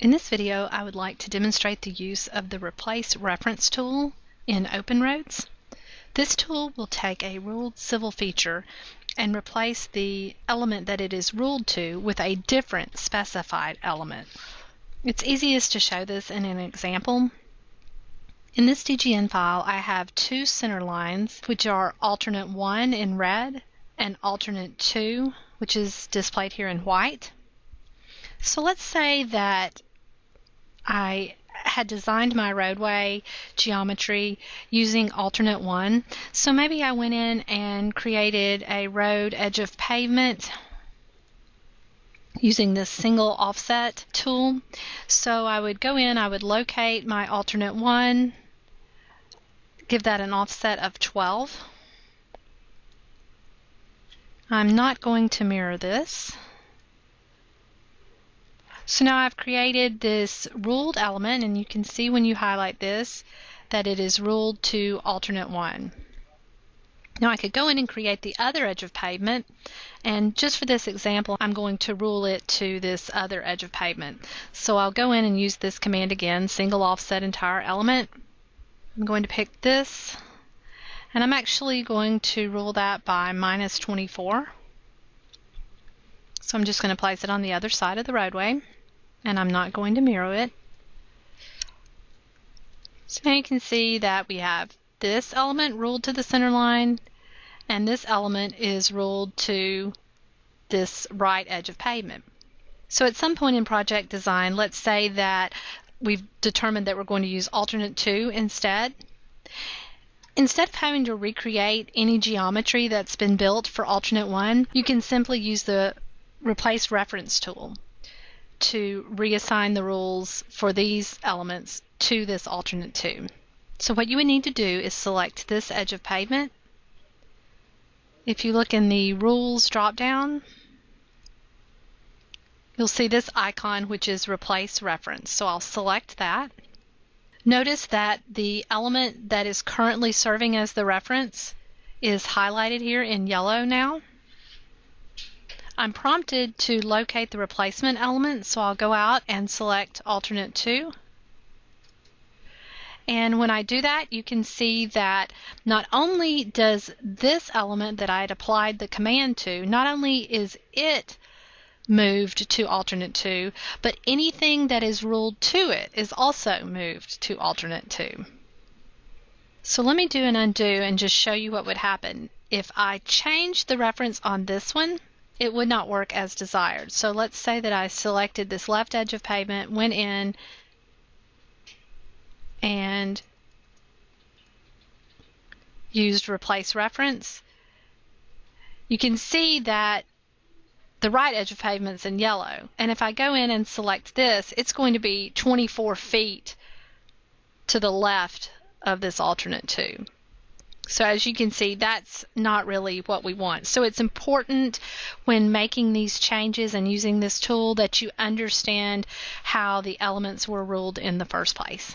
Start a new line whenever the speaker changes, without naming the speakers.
In this video, I would like to demonstrate the use of the Replace Reference tool in OpenRoads. This tool will take a ruled civil feature and replace the element that it is ruled to with a different specified element. It's easiest to show this in an example. In this DGN file, I have two center lines, which are alternate 1 in red and alternate 2, which is displayed here in white. So let's say that I had designed my roadway geometry using alternate one. So maybe I went in and created a road edge of pavement using this single offset tool. So I would go in, I would locate my alternate one, give that an offset of 12. I'm not going to mirror this. So now I've created this ruled element and you can see when you highlight this that it is ruled to alternate 1. Now I could go in and create the other edge of pavement and just for this example I'm going to rule it to this other edge of pavement. So I'll go in and use this command again, single offset entire element. I'm going to pick this and I'm actually going to rule that by minus 24. So I'm just going to place it on the other side of the roadway and I'm not going to mirror it. So now you can see that we have this element ruled to the center line and this element is ruled to this right edge of pavement. So at some point in project design, let's say that we've determined that we're going to use alternate 2 instead. Instead of having to recreate any geometry that's been built for alternate 1, you can simply use the replace reference tool to reassign the rules for these elements to this alternate 2. So what you would need to do is select this edge of pavement. If you look in the rules drop-down, you'll see this icon which is replace reference. So I'll select that. Notice that the element that is currently serving as the reference is highlighted here in yellow now. I'm prompted to locate the replacement element, so I'll go out and select alternate 2. And when I do that, you can see that not only does this element that I had applied the command to, not only is it moved to alternate 2, but anything that is ruled to it is also moved to alternate 2. So let me do an undo and just show you what would happen. If I change the reference on this one, it would not work as desired. So let's say that I selected this left edge of pavement, went in, and used replace reference. You can see that the right edge of pavement's in yellow. And if I go in and select this, it's going to be 24 feet to the left of this alternate 2. So as you can see, that's not really what we want. So it's important when making these changes and using this tool that you understand how the elements were ruled in the first place.